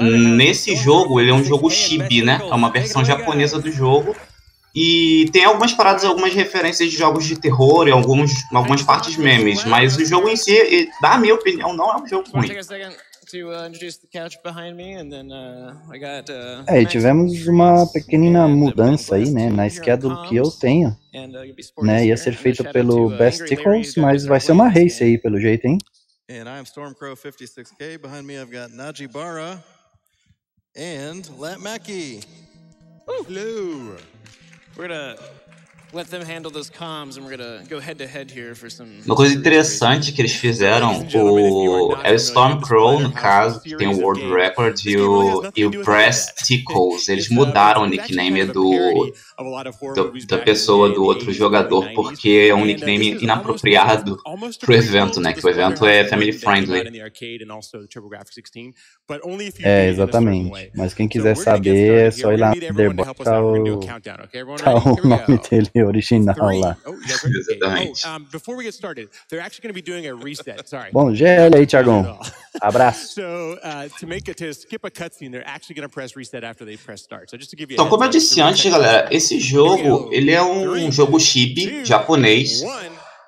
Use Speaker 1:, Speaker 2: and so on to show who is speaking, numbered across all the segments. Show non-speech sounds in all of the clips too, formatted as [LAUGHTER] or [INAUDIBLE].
Speaker 1: nesse jogo ele é um jogo chibi, né? É uma versão japonesa do jogo. E tem algumas paradas, algumas referências de jogos de terror e alguns, algumas partes memes. Mas o jogo em si, na minha opinião, não é um jogo ruim.
Speaker 2: É, e tivemos uma pequenina mudança aí, né, na schedule que eu tenho, né, ia ser feito pelo Best Tickles, mas vai ser uma race aí, pelo jeito, hein? And I'm Stormcrow 56K. Behind me, I've got Najee Barra and Lat Mackey.
Speaker 1: Hello. We're gonna uma coisa interessante que eles fizeram, o, é o Stormcrow, no caso, que tem o World Record, e o, e o Brass Tickles. Eles mudaram o nickname do, do, da pessoa, do outro jogador, porque é um nickname inapropriado pro evento, né? Que o evento é family friendly.
Speaker 2: É, exatamente. Mas quem quiser saber, é só ir lá no Leaderboard, tá o, tá o nome dele original lá. Oh, Exatamente. Bom, GL aí, Thiagão. [LAUGHS] Abraço.
Speaker 1: Então, como eu disse antes, galera, esse jogo, ele é um jogo chip japonês.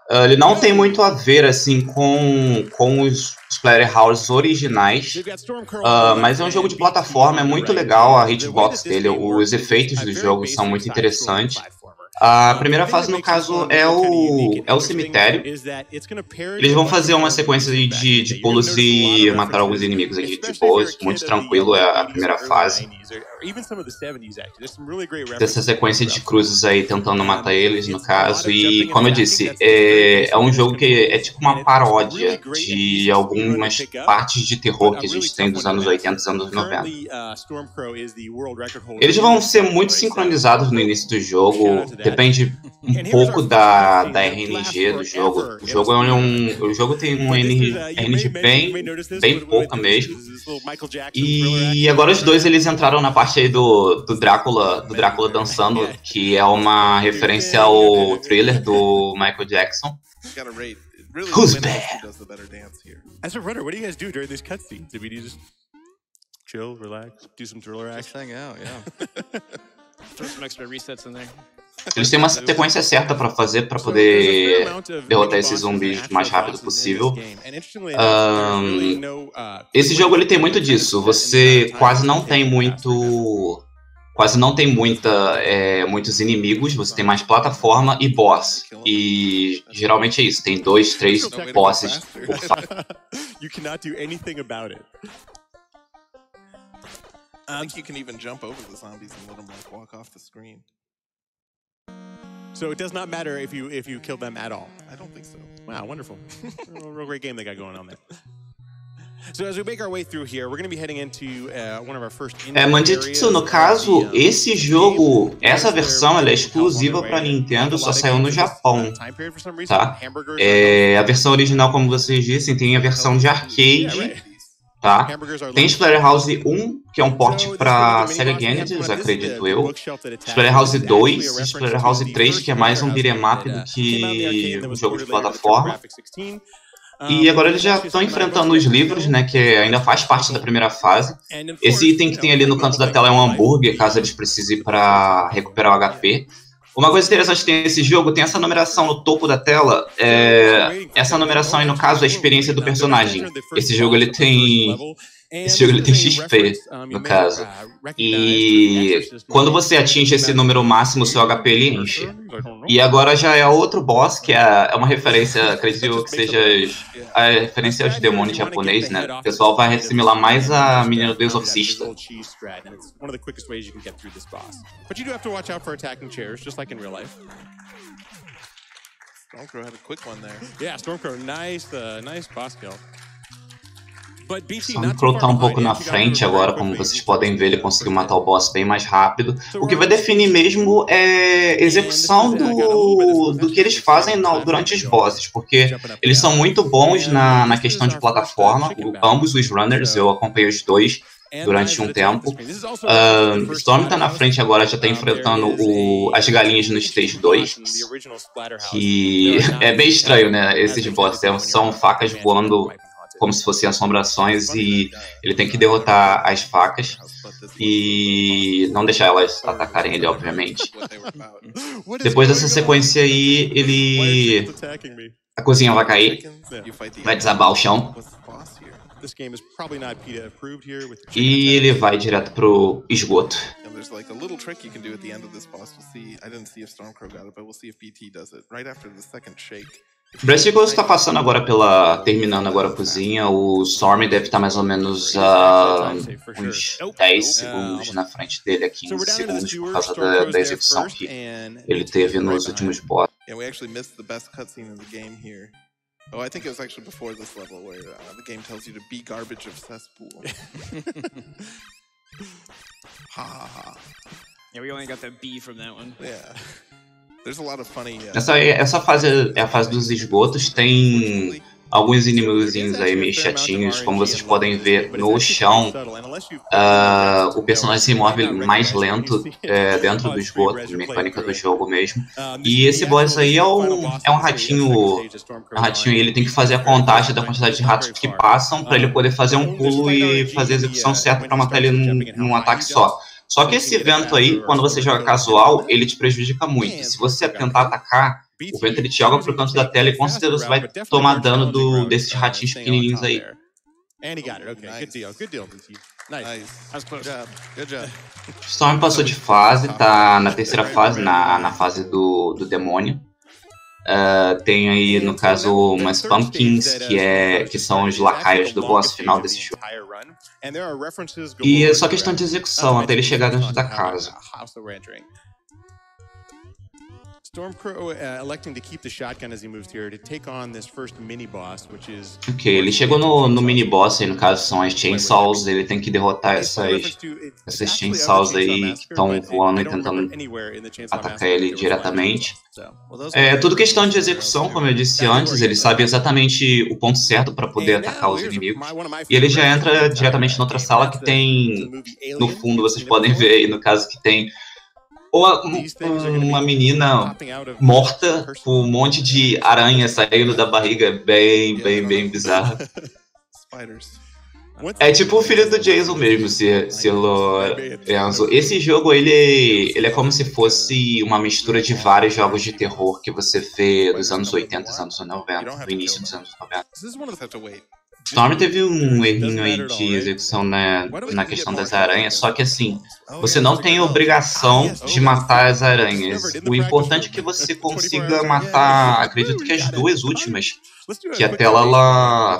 Speaker 1: Uh, ele não tem muito a ver assim com, com os Splatterhouse originais, uh, mas é um jogo de plataforma, é muito legal a hitbox dele, os efeitos do jogo são muito interessantes. A primeira fase, no caso, é o, é o cemitério. Eles vão fazer uma sequência de, de pulos e matar alguns inimigos aqui de boas, muito tranquilo, é a primeira fase. Dessa sequência de cruzes aí tentando matar eles, no caso. E, como eu disse, é, é um jogo que é tipo uma paródia de algumas partes de terror que a gente tem dos anos 80 e anos 90. Eles vão ser muito sincronizados no início do jogo Depende um pouco da, da RNG do jogo. O jogo é um. O jogo tem um RNG bem, bem pouca mesmo. E agora os dois eles entraram na parte aí do, do Drácula, do Drácula dançando, que é uma referência ao thriller do Michael Jackson. Who's bad? As a runner, what do you guys do during these cutscenes? Do we just chill, relax, do some thriller action? Just hang out, yeah. [LAUGHS] Throw some extra resets in there. Eles têm uma sequência certa para fazer para poder derrotar esses zumbis o mais rápido possível. Um, esse jogo ele tem muito disso. Você quase não tem muito, quase não tem muita, é, muitos inimigos. Você tem mais plataforma e boss. E geralmente é isso. Tem dois, três bosses por fase. I think you can even jump over the zombies and let them like walk off the screen. So it does not matter if you if you kill them at all. I don't think so. Wow, wonderful. [LAUGHS] real great game they got going on there. So as we make our way through here, we're going to be heading into uh, one of our first É, Manditsu, no caso, esse jogo, essa versão ela é exclusiva para Nintendo, só saiu no Japão, tá? É, a versão original, como vocês dizem, tem a versão de arcade tá? Tem Splatterhouse 1, que é um port para Sega Genesis, acredito eu. Splatterhouse 2 e Splatterhouse 3, que é mais um beat'em up do que um jogo de plataforma. E agora eles já estão enfrentando os livros, né, que ainda faz parte da primeira fase. Esse item que tem ali no canto da tela é um hambúrguer, caso eles precisem para recuperar o HP. Uma coisa interessante que tem nesse jogo, tem essa numeração no topo da tela. É, essa numeração aí, no caso, é a experiência do personagem. Esse jogo ele tem esse jogo ele tem XP, no caso. E quando você atinge esse número máximo, o seu HP ele enche. E agora já é outro boss, que é, é uma referência, [LAUGHS] acredito que seja a referência aos demônios japoneses, né? O pessoal vai assimilar mais a menina do exorcista. Stormcrow had a quick one there. Yeah, Stormcrow, nice, uh, nice boss kill. Crow tá um pouco na frente agora, como vocês podem ver, ele conseguiu matar o boss bem mais rápido. O que vai definir mesmo é execução do, do que eles fazem durante os bosses, porque eles são muito bons na, na questão de plataforma, ambos os runners, eu acompanhei os dois durante um tempo. Uh, Storm tá na frente agora, já tá enfrentando o, as galinhas no Stage 2, que [LAUGHS] é bem estranho, né? Esses bosses são facas voando
Speaker 3: como se fossem assombrações e ele tem que derrotar as facas e não deixar elas atacarem ele, obviamente. Depois dessa sequência aí, ele a cozinha vai cair, vai desabar o chão. E ele vai direto pro esgoto. This boss. Stormcrow BT. Breast Eagles está passando agora pela. terminando agora a cozinha. O Storm deve estar mais ou menos uh, uns 10 segundos na frente dele, a 15 segundos, por causa da, da execução que ele teve nos últimos bosses. Yeah, we actually missed the best cutscene in the game here. Oh, I think it was actually before this level where uh, the game tells you to be garbage of cesspool. [LAUGHS]
Speaker 4: ha ha ha. Yeah, we only got the B from that one.
Speaker 3: Yeah. [LAUGHS] Funny, uh... essa, essa fase é a fase dos esgotos. Tem alguns inimigos aí meio chatinhos. Como vocês podem ver no chão, uh, o personagem se move mais lento é, dentro do esgoto, mecânica do jogo mesmo. E esse boss aí é um, é um ratinho. Um ratinho ele tem que fazer a contagem da quantidade de ratos que passam para ele poder fazer um pulo e fazer a execução certa para matar ele num, num ataque só. Só que esse vento aí, quando você joga casual, ele te prejudica muito. Se você tentar atacar, o vento ele te joga pro canto da tela e com certeza você vai tomar dano do, desses ratinhos pequenininhos aí. Storm passou de fase, tá na terceira fase, na, na fase do, do demônio. Uh, tem aí, no caso, umas pumpkins, que, é, que são os lacaios do boss final desse jogo. E é só questão de execução até ele chegar dentro da casa. Ok, ele chegou no, no mini boss aí, no caso são as chainsaws, ele tem que derrotar essas, essas chainsaws aí que estão voando e tentando atacar ele diretamente. É tudo questão de execução, como eu disse antes, ele sabe exatamente o ponto certo para poder atacar os inimigos. E ele já entra diretamente noutra sala que tem, no fundo, vocês podem ver aí, no caso que tem ou uma menina morta com um monte de aranha saindo da barriga, bem, bem, bem [LAUGHS] bizarra. É tipo o filho do Jason mesmo, se, se Lorenzo. Esse jogo, ele, ele é como se fosse uma mistura de vários jogos de terror que você vê dos anos 80, dos anos 90, do início dos anos 90. Storm teve um errinho aí de execução na, na questão das aranhas, só que assim, você não tem obrigação de matar as aranhas. O importante é que você consiga matar, acredito que as duas últimas, que a tela, ela,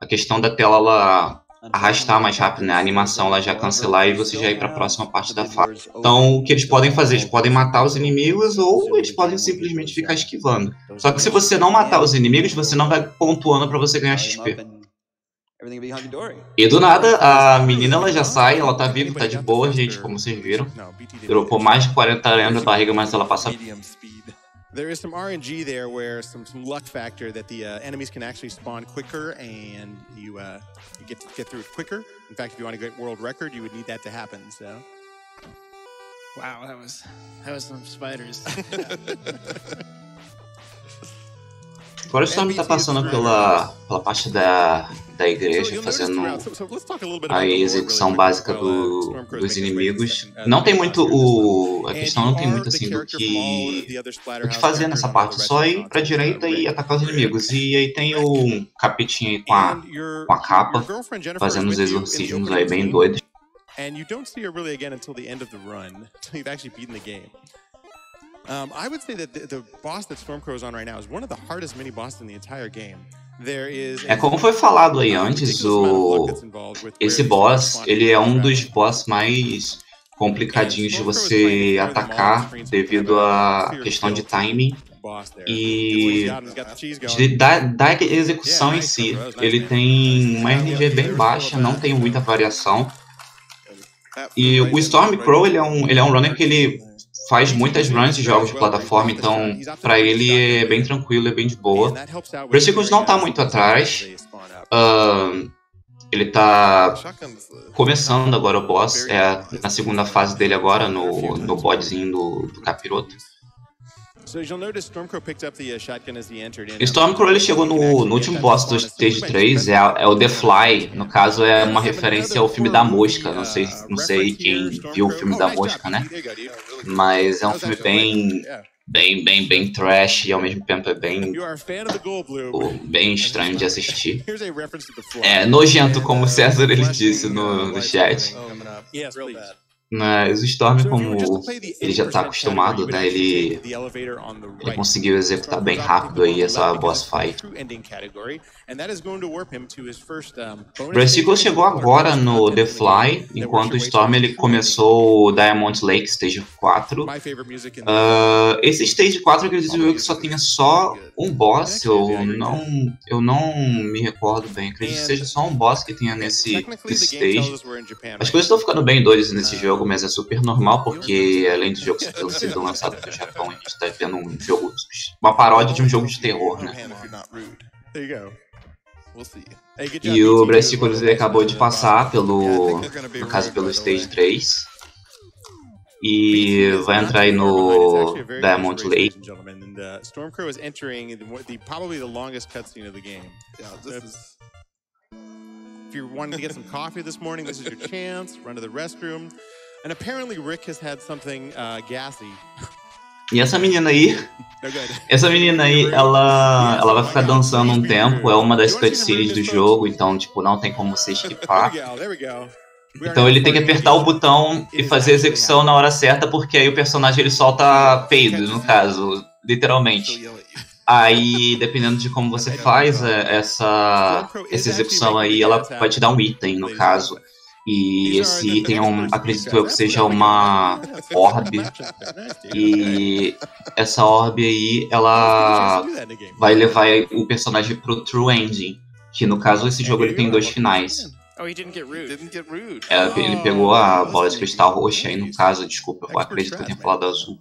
Speaker 3: a questão da tela, ela arrastar mais rápido, né? A animação ela já cancelar e você já ir para a próxima parte da fase. Então, o que eles podem fazer? Eles podem matar os inimigos ou eles podem simplesmente ficar esquivando. Só que se você não matar os inimigos, você não vai pontuando para você ganhar XP. E do nada, a menina ela já sai, ela tá viva, tá de boa, gente, como vocês viram. Dropou mais de 40 anos na barriga, mas ela passa. There is some RNG there where some, some luck factor that the uh, enemies can actually spawn quicker and you, uh, you get to get through it quicker. In fact, if you want to get world record, you would need that to happen, so.
Speaker 4: Wow, that was, that was some spiders.
Speaker 3: Agora o Storm tá passando pela, pela parte da, da igreja, fazendo a execução básica do, dos inimigos. Não tem muito o. A questão não tem muito assim do que, o que fazer nessa parte, só ir pra direita e atacar os inimigos. E aí tem o capetinho aí com a, com a capa, fazendo os exorcismos aí bem doidos. And you don't see her really again until the end of the run, [LAUGHS] until you've actually beaten the game. Um, I would say that the, the boss that Stormcrow is on right now is one of the hardest mini bosses in the entire game. É como foi falado aí antes, o esse boss, ele é um dos boss mais complicadinhos de você atacar devido à questão de timing. e de, da, da execução em si. Ele tem uma RNG bem baixa, não tem muita variação. E o Stormcrow, ele é um, ele é um runner que ele faz muitas runs de jogos de plataforma, então para ele é bem tranquilo, é bem de boa. O Persicles não tá muito atrás. Uh, ele tá começando agora o boss, é na segunda fase dele agora, no, no bodzinho do, do capiroto. Stormcrow ele chegou no, no último boss do Stage 3, é, é, o The Fly. No caso, é uma referência ao filme da Mosca. Não sei, não sei quem viu o filme da Mosca, né? Mas é um filme bem bem, bem, bem trash e ao mesmo tempo é bem, bem estranho de assistir. [LAUGHS] É nojento, como o César ele disse no, no chat. Mas o Storm, como ele já está acostumado, né, ele, ele conseguiu executar bem rápido aí essa boss fight. Eagle chegou agora no The Fly, enquanto o Storm ele começou o Diamond Lake Stage 4. Uh, ah, esse Stage 4 acredito eu que só tinha só um boss, eu não, eu não me recordo bem, acredito que seja só um boss que tinha nesse, nesse stage. As coisas estão ficando bem doidas nesse uh, jogo, mas é super normal, porque além do jogo ter sido lançado no Japão, a gente está vendo um jogo, uma paródia de um jogo de terror, né? E o Brest Cruiser acabou de passar pelo, no caso pelo Stage 3. E vai entrar aí no Diamond Lake. Stormcrow is entering the, probably the longest cutscene of the game. Yeah, this is... If you're wanting to get some coffee this morning, this is your chance. Run to the restroom. And apparently Rick has had something uh, gassy. E essa menina aí, essa menina aí, ela, ela vai ficar dançando um tempo, é uma das cutscenes do jogo, então, tipo, não tem como você esquipar. Então ele tem que apertar o botão e fazer a execução na hora certa, porque aí o personagem ele solta peido, no caso, literalmente. Aí, dependendo de como você faz é, essa, essa execução aí, ela vai te dar um item, no caso. E esse item, é um, acredito eu que seja uma orbe. E essa orbe aí, ela vai levar o personagem pro True Ending. Que no caso, esse jogo ele tem dois finais. É, ele pegou a bola de cristal roxa aí, no caso, desculpa, eu acredito que eu tenha falado azul.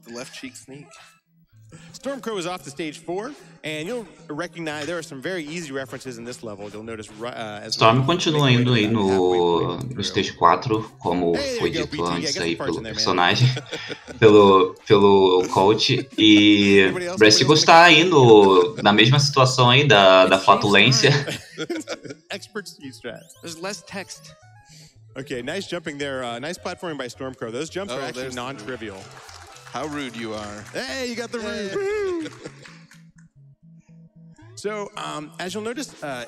Speaker 3: Stormcrow is off the stage four, and you'll recognize there are some very easy references in this level. You'll notice uh, as Storm continua indo aí no, no stage 4, como foi dito antes aí pelo personagem, [LAUGHS] pelo, pelo coach, e Brestigo está indo na mesma situação aí da, da flatulência. Experts use There's less text. Okay, nice jumping there. Uh, nice platforming by Stormcrow. Those jumps oh, are actually non-trivial. How rude you are. Hey, you got the rude. [LAUGHS] so, um, as you'll notice, uh,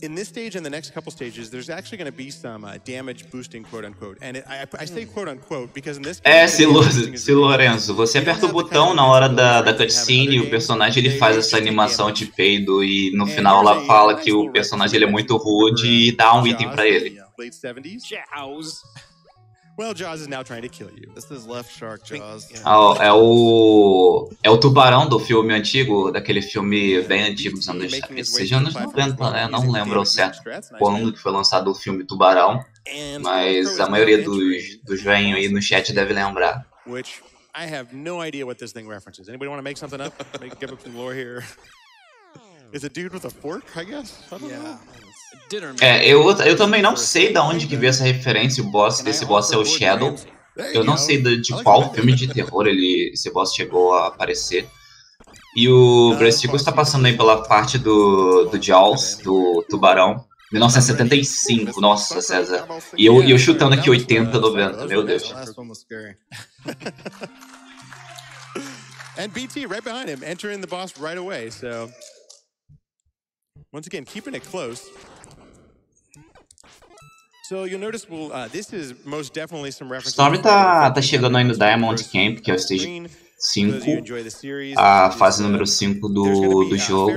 Speaker 3: in this stage and the next couple stages, there's actually going to be some uh, damage boosting, quote unquote. And it, I, I, say quote unquote because in this. É, se, se Lorenzo, você aperta o botão na hora da, da cutscene e o personagem ele faz essa animação de peido e no final ela fala que o personagem ele é muito rude e dá um item para ele. Late 70s. Well, Jaws is now trying to kill you. This is left shark Jaws. Ah, é o é o tubarão do filme antigo, daquele filme bem antigo dos anos, seja anos 90, né? Não lembro ao certo quando que foi lançado o filme Tubarão, mas a maioria dos dos aí no chat deve lembrar. Which I have no idea what this thing references. Anybody want to make something up? Make, give up some lore here. [LAUGHS] Is a dude with a fork, I guess? I don't yeah. know. É, eu, eu também não sei de onde que veio essa referência, o boss desse boss é o Shadow. Eu não sei de, de qual filme de terror ele, esse boss chegou a aparecer. E o Brestico está passando aí pela parte do, do Jaws, do Tubarão. 1975, nossa, César. E eu, eu chutando aqui 80, 90, meu Deus. [LAUGHS] And BT right behind him, entering the boss right away. So, once again, keeping it close. Storm tá, tá chegando aí no Diamond Camp, que é o stage 5, a fase número 5 do, do jogo.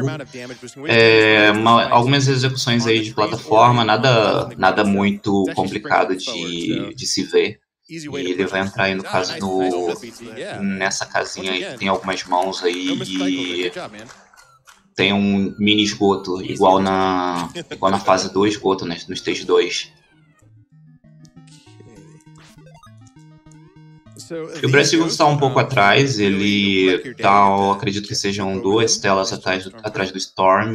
Speaker 3: É, uma, algumas execuções aí de plataforma, nada, nada muito complicado de, de se ver. E ele vai entrar aí, no caso, no, nessa casinha aí, que tem algumas mãos aí e tem um mini esgoto, igual na, igual na fase do esgoto, né, no stage 2. E o Brasil está um pouco atrás, ele tá, acredito que sejam duas telas atrás, atrás do Storm,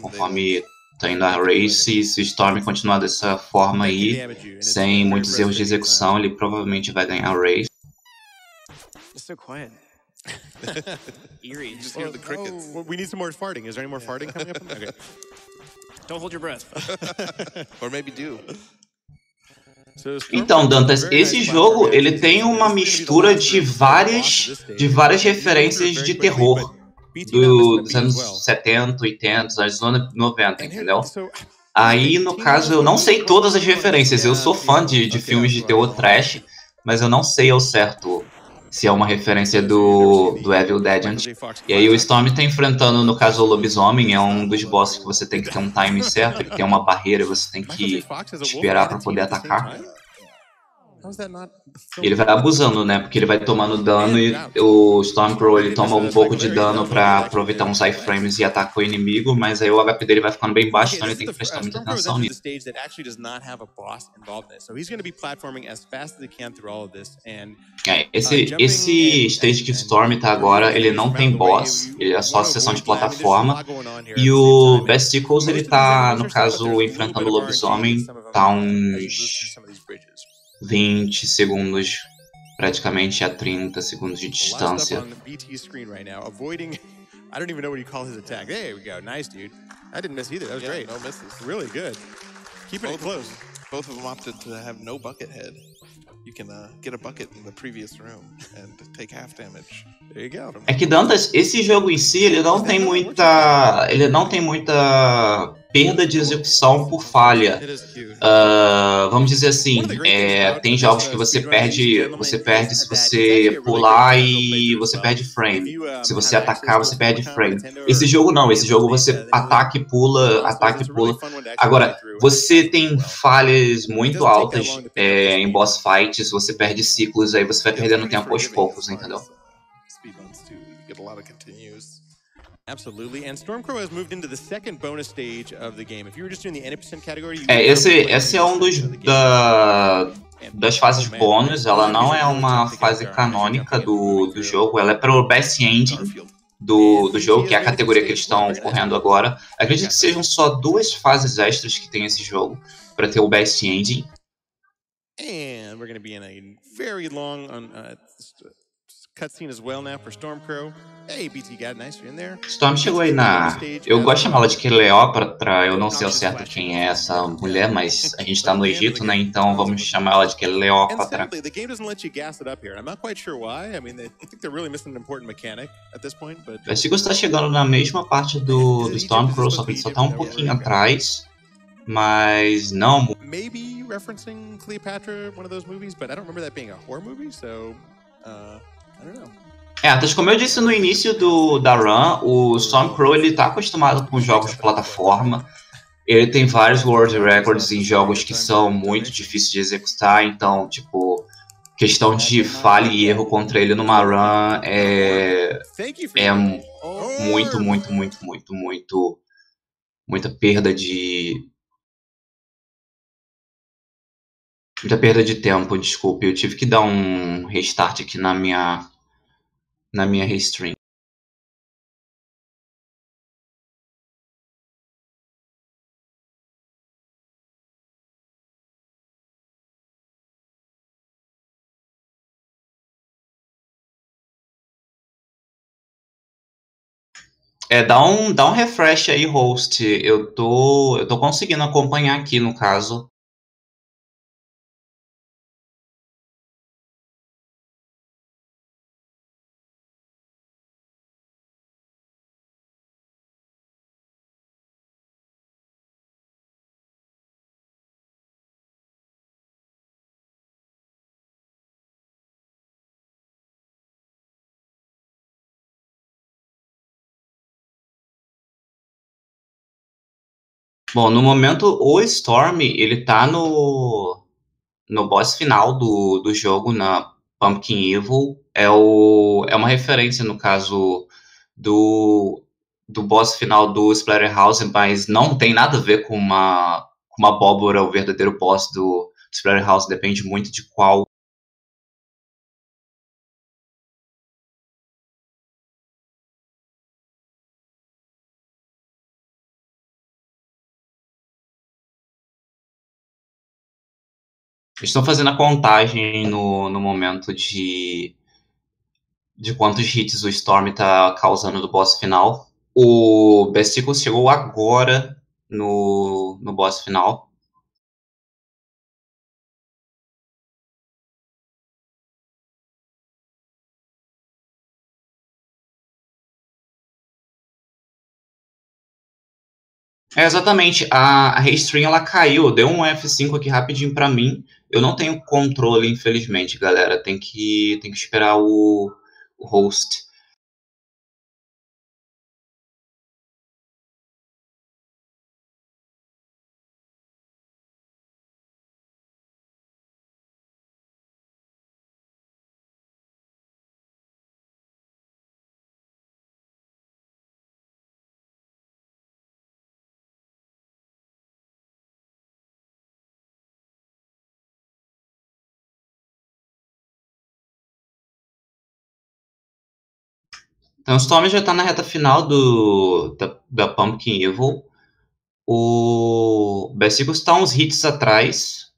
Speaker 3: conforme tá indo a race, se o Storm continuar dessa forma aí, sem muitos erros de execução, ele provavelmente vai ganhar a race. [LAUGHS]
Speaker 4: Eerie.
Speaker 5: Just hear the crickets.
Speaker 1: Well, we need some more farting. Is there any more farting coming up? Okay. [LAUGHS]
Speaker 4: Don't hold your breath. [LAUGHS]
Speaker 5: Or maybe do.
Speaker 3: Então, Dantas, esse jogo ele tem uma mistura de várias, de várias referências de terror do, dos anos 70, 80, dos anos 90, entendeu? Aí, no caso, eu não sei todas as referências. Eu sou fã de, de filmes de terror trash, mas eu não sei ao certo se é uma referência do, do Evil Dead antigo. E aí o Storm tá enfrentando, no caso, o lobisomem, é um dos bosses que você tem que ter um time certo, ele tem uma barreira e você tem que esperar para poder atacar. Ele vai abusando, né? Porque ele vai tomando dano e o Stormcrow ele toma um pouco de dano pra aproveitar uns iframes e atacar o inimigo, mas aí o HP dele vai ficando bem baixo, então ele tem que prestar muita atenção nisso. É, esse, esse stage que o Storm tá agora, ele não tem boss, ele é só sessão de plataforma. E o Besticles, ele tá, no caso, enfrentando o lobisomem, tá uns 20 segundos, praticamente a 30 segundos de distância. [LAUGHS]
Speaker 1: I don't even know what you call his attack. There we go. Nice, dude. I didn't miss either. That was
Speaker 5: Yeah,
Speaker 1: great.
Speaker 5: no misses.
Speaker 1: Really good. Keeping it
Speaker 5: Both
Speaker 1: close.
Speaker 5: of, them, both of them opted to have no bucket head. You can uh, get a bucket in the previous room and take half damage.
Speaker 1: There you go.
Speaker 3: É que Dantas, esse jogo em si, ele não tem muita, ele não tem muita perda de execução por falha. Ah, vamos dizer assim, é, tem jogos que você perde, você perde se você pular e você perde frame. Se você atacar, você perde frame. Esse jogo não, esse jogo você ataca e pula, ataca e pula. Agora, você tem falhas muito altas é, em boss fights, você perde ciclos, aí você vai perdendo tempo aos poucos, entendeu? É, esse, esse é um dos da, das fases bônus, ela não é uma fase canônica do, do jogo, ela é para o Best Engine do, do jogo, que é a categoria que eles estão correndo agora. Acredito que sejam só duas fases extras que tem esse jogo para ter o Best Engine.
Speaker 1: And we're going to be in a very long uh, cutscene as well now for Stormcrow. Hey, BT got nice. You're in there.
Speaker 3: Storm chegou aí na. Eu gosto de chamar ela de Cleópatra, eu não sei ao certo quem é essa mulher, mas a gente tá no Egito, né? Então vamos chamar ela de Cleópatra.
Speaker 1: the game doesn't let you gas it up here. I'm not quite sure why. I mean, I think they're really missing an important mechanic at this point, but
Speaker 3: está chegando na mesma parte do, do Stormcrow, só que ele só tá um pouquinho atrás. Mas não
Speaker 1: maybe referencing Cleopatra, one of those movies, but I don't remember that being a horror movie, so uh.
Speaker 3: É, como eu disse no início do, da run, o Stormcrow ele tá acostumado com jogos de plataforma. Ele tem vários world records em jogos que são muito difíceis de executar, então, tipo, questão de falha e erro contra ele numa run é é muito, muito, muito, muito, muito, muita perda de muita perda de tempo, desculpe. Eu tive que dar um restart aqui na minha na minha restream. É, dá um, dá um refresh aí, host. Eu tô, eu tô conseguindo acompanhar aqui, no caso. Bom, no momento, o Storm, ele tá no, no boss final do, do jogo, na Pumpkin Evil. É, o, é uma referência, no caso, do, do boss final do Splatterhouse, mas não tem nada a ver com uma, com uma abóbora, o verdadeiro boss do Splatterhouse. Depende muito de qual Estão fazendo a contagem no, no momento de, de quantos hits o Storm tá causando do boss final. O Besticles chegou agora no, no boss final. É, exatamente. A, a ela caiu. Deu um F5 aqui rapidinho para mim. Eu não tenho controle, infelizmente, galera. Tem que, tem que esperar o, o host. Então, Storm já tá na reta final do, da, da Pumpkin Evil. O Bessicles está uns hits atrás.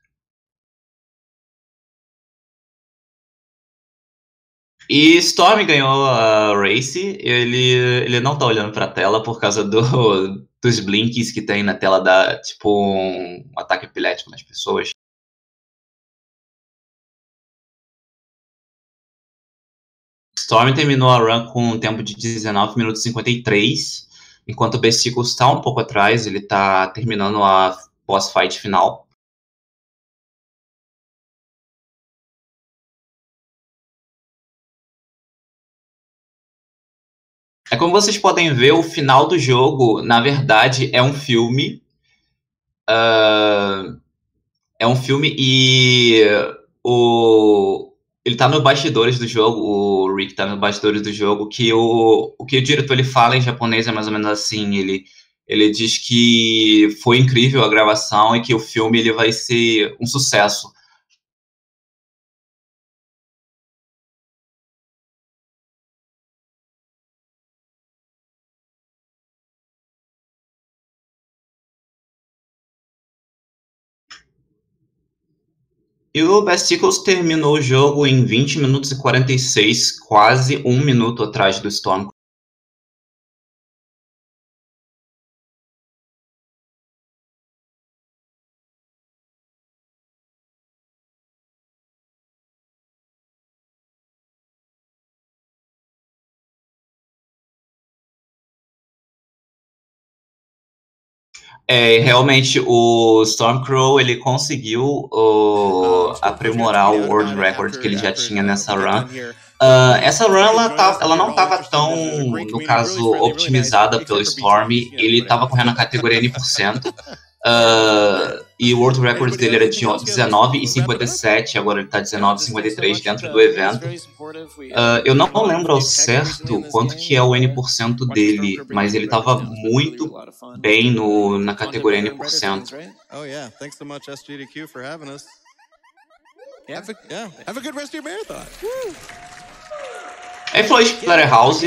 Speaker 3: E Storm ganhou a race. Ele, ele não tá olhando pra tela por causa do, [LAUGHS] dos blinks que tem na tela da tipo um ataque epilético nas pessoas. Storm terminou a run com um tempo de 19 minutos e 53, enquanto o Besicles está um pouco atrás, ele está terminando a boss-fight final. É como vocês podem ver, o final do jogo, na verdade, é um filme. Uh, é um filme e o, ele tá nos bastidores do jogo, o Rick tá nos bastidores do jogo, que o, o que o diretor ele fala em japonês é mais ou menos assim, ele, ele diz que foi incrível a gravação e que o filme ele vai ser um sucesso. E o Besticles terminou o jogo em 20 minutos e 46, quase um minuto atrás do Storm. É, realmente o Stormcrow ele conseguiu uh, aprimorar o world record que ele já tinha nessa run. Uh, essa run ela, tá, ela não estava tão, no caso, otimizada pelo Storm. Ele estava correndo a categoria N%. Uh, e o World Record dele era de 19,57, agora ele está 19,53 dentro do evento. Uh, eu não lembro ao certo quanto que é o N% dele, mas ele estava muito bem no, na categoria N%. Oh yeah, thanks so much SGDQ for having us. Have a, yeah, have a good rest of your marathon. Aí falou Splatterhouse,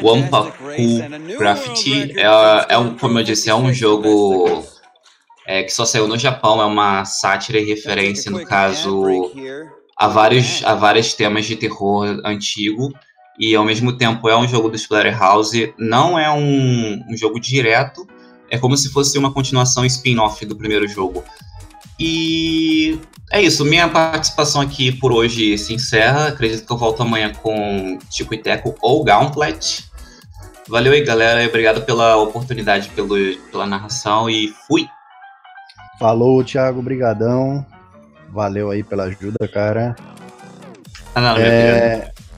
Speaker 3: Wampa Cool Graffiti, é, é um, como eu disse, é um jogo é, que só saiu no Japão, é uma sátira e referência, no caso, a vários, a vários temas de terror antigo, e ao mesmo tempo é um jogo do Splatterhouse, não é um, um jogo direto, é como se fosse uma continuação spin-off do primeiro jogo. E é isso, minha participação aqui por hoje se encerra. Acredito que eu volto amanhã com Tico e Teco ou Gauntlet. Valeu aí, galera. Obrigado pela oportunidade, pelo, pela narração e fui!
Speaker 2: Falou, Thiago, brigadão. Valeu aí pela ajuda, cara.
Speaker 3: Ah, não, é...